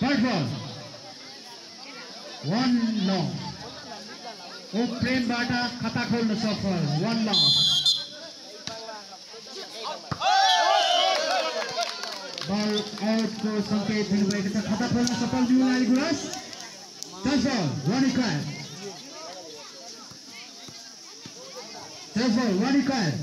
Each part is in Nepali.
Ball. One long. ओ प्रेमबाट खाता खोल्न सफल वान लस बल आउटको सङ्केत दिनुभएको छ खाता खोल्न सफल new Lali Guras touch ball one acquire touch ball one इक्वायर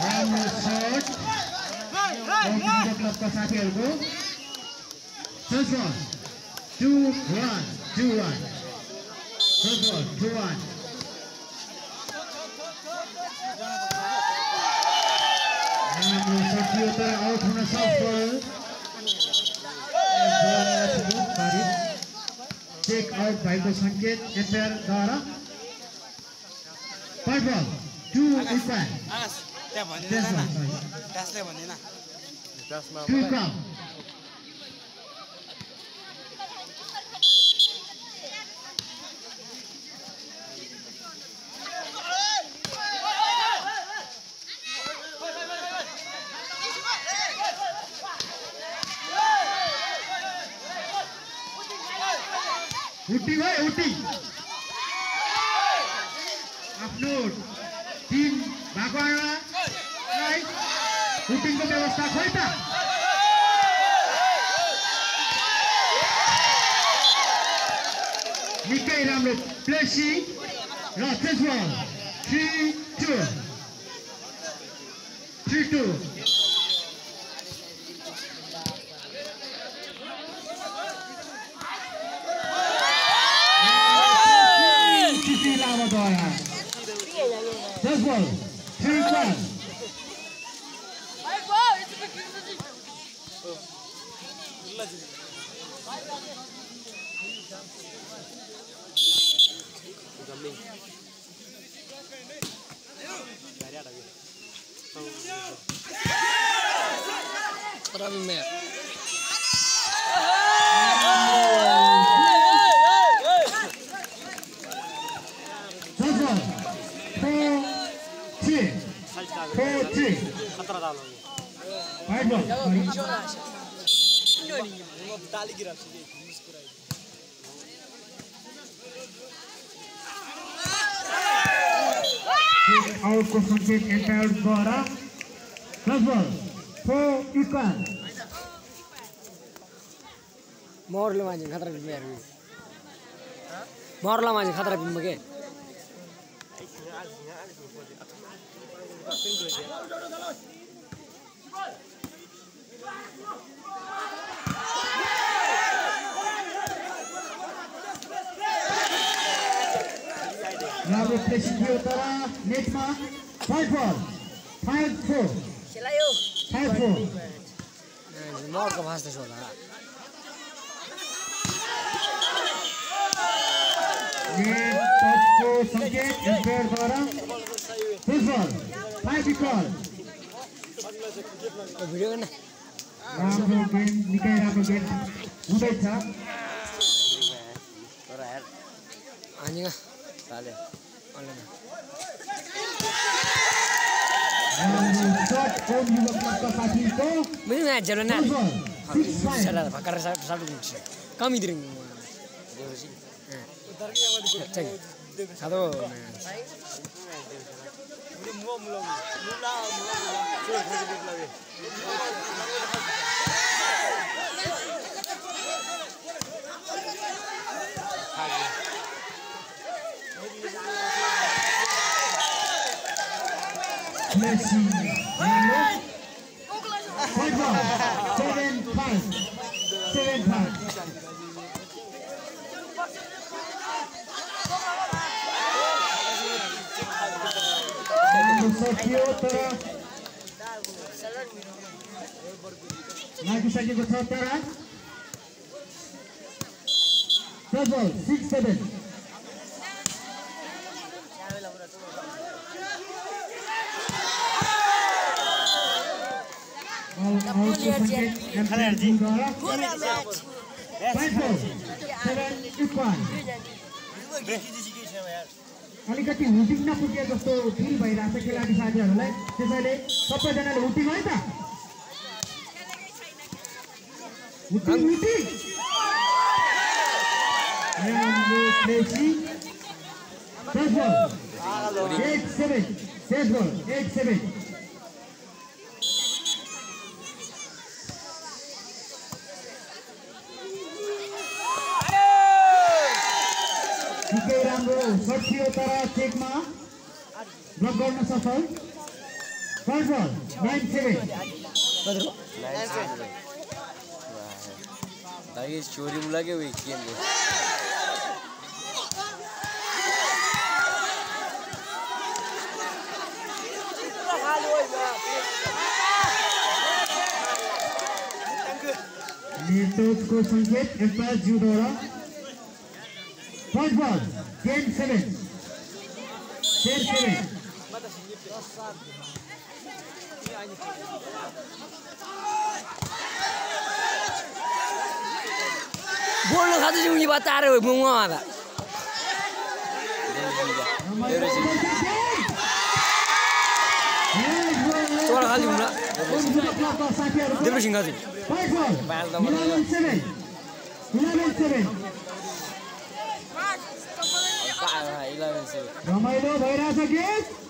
राम्रो सर्ट साथीहरूको touch ball two one two one touch ball two one राम्रो सकियो तर आउट हुन सफल चेक आउट भएको सङ्केत एम्पायरद्वारा फाइभ बल टु भनेन That's my Keep उटिङको व्यवस्था खोइ त निकै राम्रो प्लेसी र त्यसमा three two three two Sisi लामाद्वारा White ball क्यों नहीं वो ताली गिरा सीधे मुस्कुराई आउट को संकेत एम्पायर द्वारा प्लस बॉल फोर इक्वल मोरला माजी खतरा बिंब यार मोरला माजी खतरा बिंब के Thank you. राम्रो प्लेसिङ थियो तर नेटमा five ball five four five four more का भाषा छोड़ा नेट टचको सङ्केत एम्पायरद्वारा दस बल फाइभ इक्वल तो वीडियो करना राम्रो गेम निकै राम्रो गेम हुँदैछ आने का चालेल ऑनलाइन राम्रो सर्ट ओम युवक क्लबका साथीको मुझे मैच चलो ना दस बल Messi राम्रो five ball seven five seven five राम्रो सकियो तर लागिसकेको छ तर सेभेन अलिकति हुटिङ नपुगे जस्तो फिल भइरहेको छ खेलाडी साथीहरूलाई त्यसैले सबैजनाले हुटिङ है त ball. Eight seven. First ball. foul. First ball, 9-7. भाई चोरी बुला के हुए किए में निर्दोष को संकेत एम्पायर जू द्वारा first ball game seven seven बोल्नु खाँदैछ उनी बताएर मुङमा तोरा खालि हुँला देब्रे सिंह खाँदैछ First ball, 11 7. 11 7. इलेभेन सेभेन रमाइलो भइरहेछ game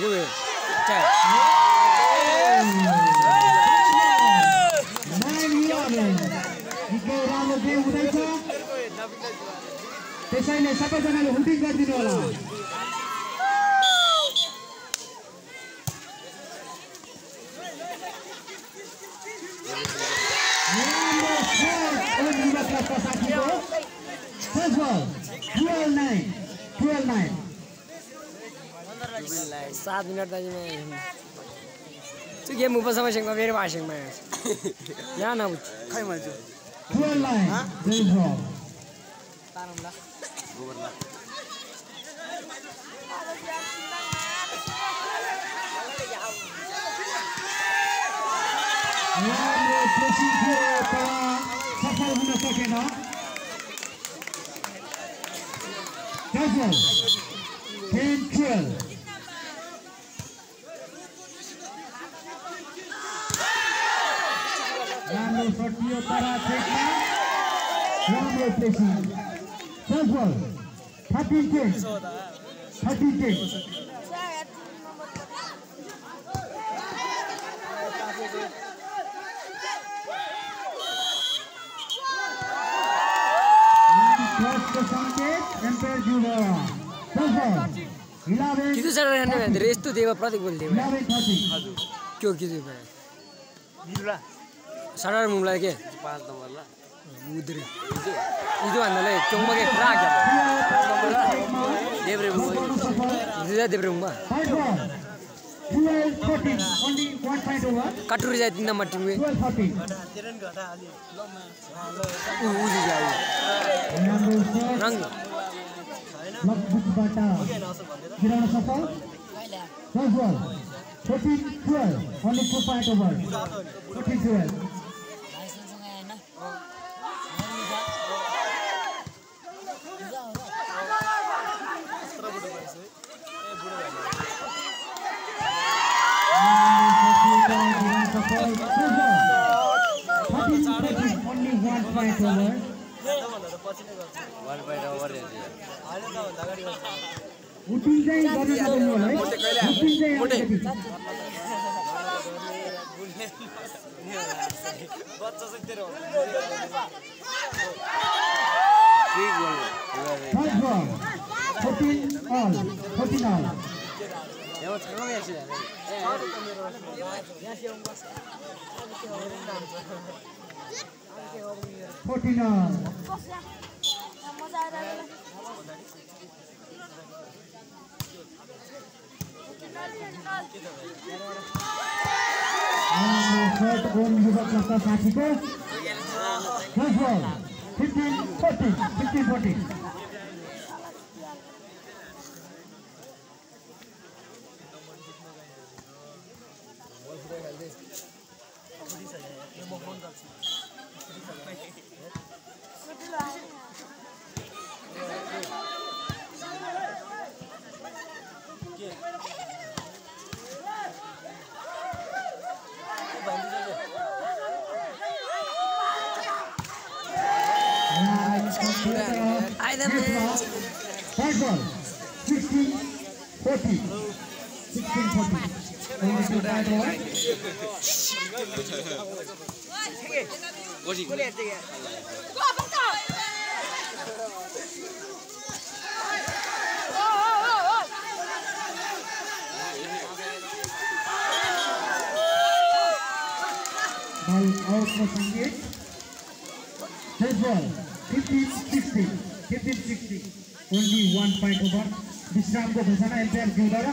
के उयो छे। Nine eleven. निकै राम्रो गेम हुँदैछ त्यसैले सबैजनाले हुटिङ गरिदिनु होला राम्रो shot ओन्जिमा क्लबका साथीको first ball twelve nine twelve nine सात मिनट दाजुमा त्यो गेम उपसमयसँग मेरो भाषामा यहाँ सफल हुन सकेन Careful. 10 12. राम्रो सटियो तर राम्रो प्रेसिङ First ball. 13 10. 13 10. फर्स्टको सङ्केत एम्पायर ज्यूद्वारा First ball. 11 किती सर धेरै यस्तो दिएको प्रतीक बोल दिएको 11 30. सडर मुमलाई के पाँच नम्बरमा उद्रे हिजो भन्नाले चोङबाके पुरा देब्रे मुमा कटुरी जाए तिन नम्बर टिम रङ First ball, 14 12, only 4 point over. 14 12. उठिन चाहिँ गर्न नदिनु होला है। उठिन चाहिँ अलिकति First ball. 14 all. short goal 15 14 15 14 Ball out for Sangeet. Third ball. Fifteen sixteen. Fifteen sixteen. Only one point over. विश्रामको घोषणा एम्पायर ज्यूद्वारा